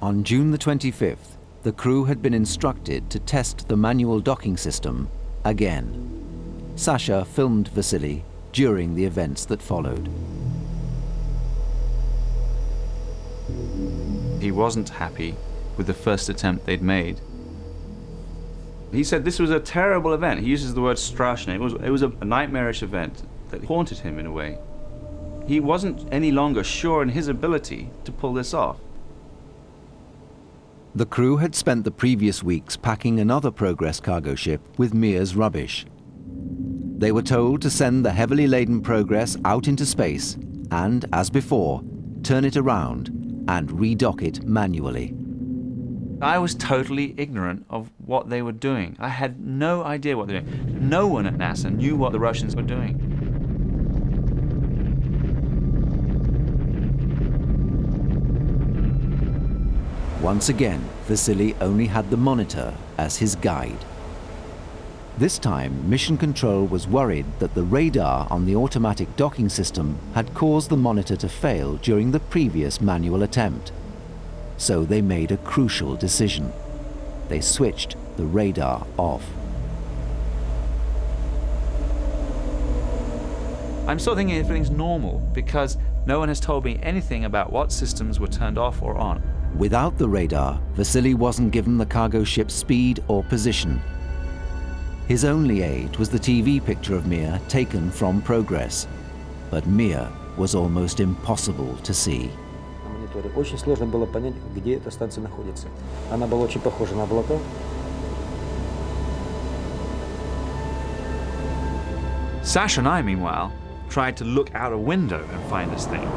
On June the 25th, the crew had been instructed to test the manual docking system again. Sasha filmed Vasily during the events that followed. He wasn't happy with the first attempt they'd made. He said this was a terrible event. He uses the word strashne. It was, it was a nightmarish event that haunted him in a way. He wasn't any longer sure in his ability to pull this off. The crew had spent the previous weeks packing another Progress cargo ship with Mir's rubbish. They were told to send the heavily laden Progress out into space and, as before, turn it around and redock it manually. I was totally ignorant of what they were doing. I had no idea what they were doing. No one at NASA knew what the Russians were doing. Once again, Vasily only had the monitor as his guide. This time, Mission Control was worried that the radar on the automatic docking system had caused the monitor to fail during the previous manual attempt. So they made a crucial decision. They switched the radar off. I'm still thinking everything's normal because no one has told me anything about what systems were turned off or on. Without the radar, Vasily wasn't given the cargo ship's speed or position. His only aid was the TV picture of Mir taken from Progress. But Mir was almost impossible to see. На мониторе очень сложно было понять, где эта станция находится. Она была очень похожа на облака. Sasha and I, meanwhile, tried to look out a window and find this thing.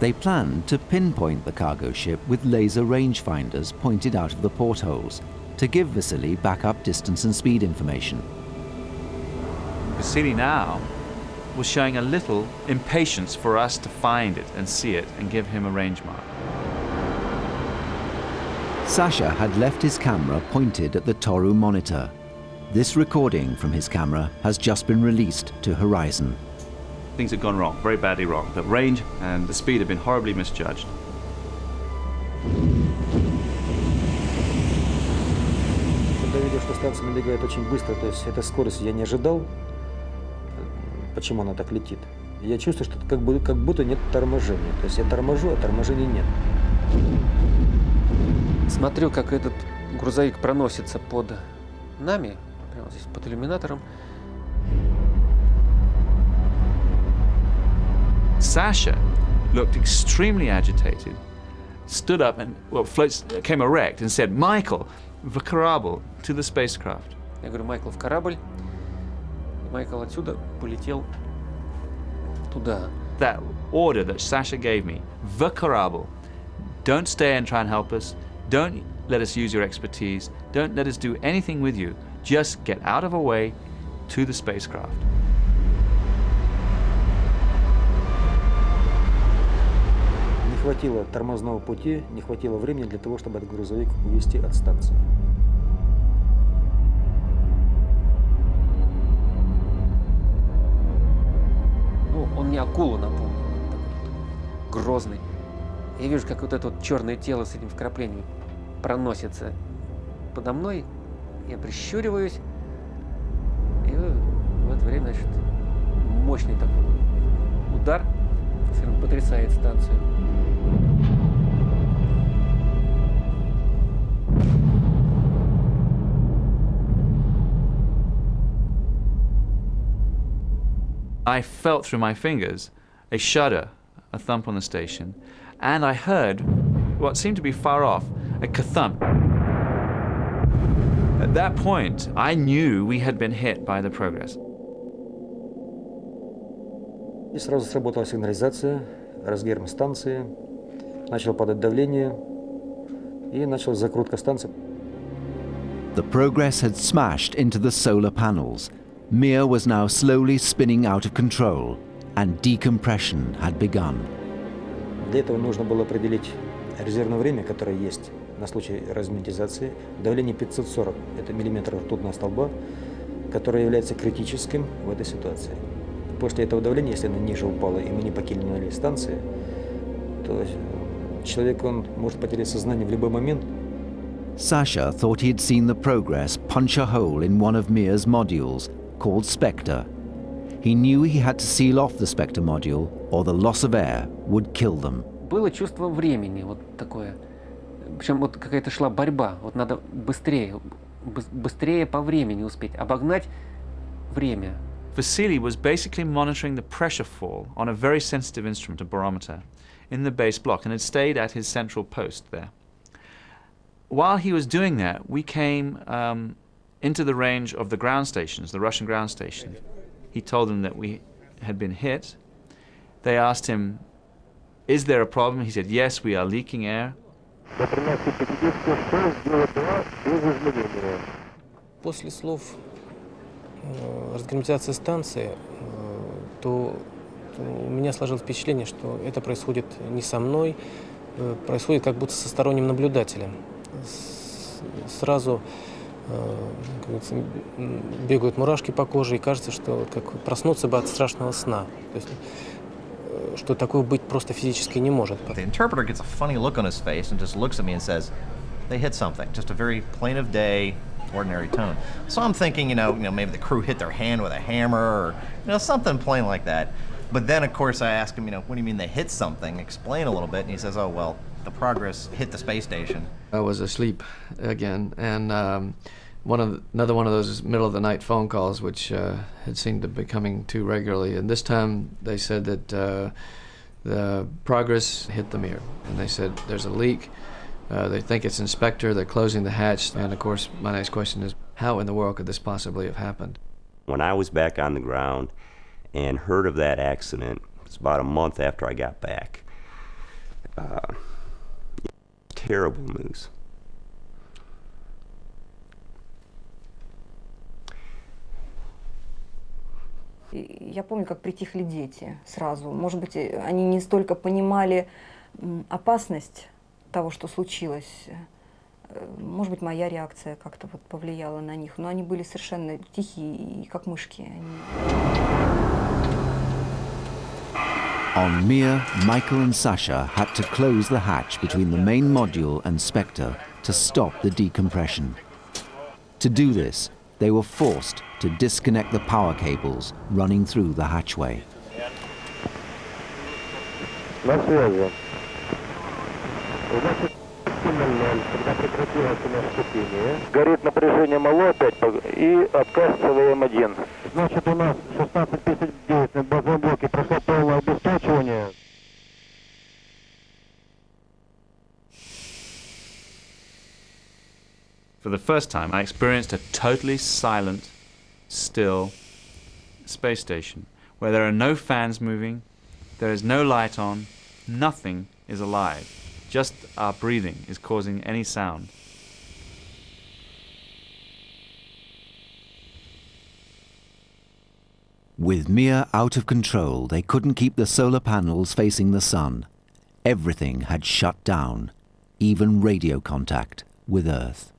They planned to pinpoint the cargo ship with laser rangefinders pointed out of the portholes to give Vasily backup distance and speed information. Vasily now was showing a little impatience for us to find it and see it and give him a range mark. Sasha had left his camera pointed at the TORU monitor. This recording from his camera has just been released to Horizon. Things had gone wrong, very badly wrong. The range and the speed had been horribly misjudged. Когда я видел, что станция набегает очень быстро, то есть эта скорость я не ожидал, почему она так летит. Я чувствую, что как, бы, как будто нет торможения. То есть я торможу, а торможения нет. Смотрю, как этот грузовик проносится под нами, прямо здесь под иллюминатором. Sasha looked extremely agitated, stood up and well, floats, came erect and said, Michael, Vakarabel, to the spacecraft. Я говорю, Майкл в корабль. И Майкл отсюда полетел туда. That order that Sasha gave me, Vakarabel, don't stay and try and help us. Don't let us use your expertise. Don't let us do anything with you. Just get out of our way to the spacecraft. Хватило тормозного пути, не хватило времени для того, чтобы этот грузовик увезти от станции. Ну, он мне акулу напомнил. Такой грозный. Я вижу, как вот это вот черное тело с этим вкраплением проносится подо мной. Я прищуриваюсь. И в это время, значит, мощный такой удар потрясает станцию. I felt through my fingers a shudder, a thump on the station, and I heard what seemed to be far off a kathump. At that point, I knew we had been hit by the Progress. И сразу сработала сигнализация, разгерм станции, начало падать давление и началась закрутка станции. The Progress had smashed into the solar panels. Mir was now slowly spinning out of control, and decompression had begun. Для этого нужно было определить резервное время, которое есть на случай разминетизации. Давление 540 – это миллиметр ртутного столба, которое является критическим в этой ситуации. После этого давления, если оно ниже упало и мы не покинули станции, то человек, он может потерять сознание в любой момент. Sasha thought he had seen the Progress punch a hole in one of Mir's modules, called Spektr. He knew he had to seal off the Spektr module or the loss of air would kill them. Было чувство времени, вот такое. Причем вот какая-то шла борьба. Вот надо быстрее, быстрее по времени успеть, обогнать время. Vasily was basically monitoring the pressure fall on a very sensitive instrument, a barometer, in the base block, and had stayed at his central post there. While he was doing that, we came um, into the range of the ground stations, the Russian ground stations. He told them that we had been hit. They asked him, Is there a problem? He said, Yes, we are leaking air. После слов э, разгерметизации станции, э, то, то у меня сложилось впечатление, что это происходит не со мной, э, происходит как будто со сторонним наблюдателем. Сразу бегают мурашки по коже, и кажется, что как проснуться бы от страшного сна. То есть, что такое быть просто физически не может. The interpreter gets a funny look on his face and just looks at me and says, they hit something. Just a very plain of day, ordinary tone. So I'm thinking, you know, you know, maybe the crew hit their hand with a hammer or, you know, something plain like that. But then, of course, I ask him, you know, what do you mean they hit something? Explain a little bit. And he says, oh, well, the Progress hit the space station. I was asleep again. And um, one of the, another one of those middle of the night phone calls, which uh, had seemed to be coming too regularly. And this time they said that uh, the Progress hit the mirror. And they said, there's a leak. Uh, they think it's Inspector. They're closing the hatch. And of course, my next question is, how in the world could this possibly have happened? When I was back on the ground and heard of that accident, it was about a month after I got back. Uh, terrible news. Я помню, как притихли дети сразу. Может быть, они не столько понимали опасность того, что случилось. Может быть, моя реакция как-то вот повлияла на них. Но они были совершенно тихие и как мышки. On Mir, Michael and Sasha had to close the hatch between the main module and Spektr to stop the decompression. To do this, they were forced to disconnect the power cables running through the hatchway. Горит напряжение мало опять и отказ ЦВМ-1 Значит, у нас 16.59 на базовом блоке прошло полное обеспечивание. For the first time, I experienced a totally silent, still space station where there are no fans moving, there is no light on, nothing is alive. Just our breathing is causing any sound. With Mir out of control, they couldn't keep the solar panels facing the sun. Everything had shut down, even radio contact with Earth.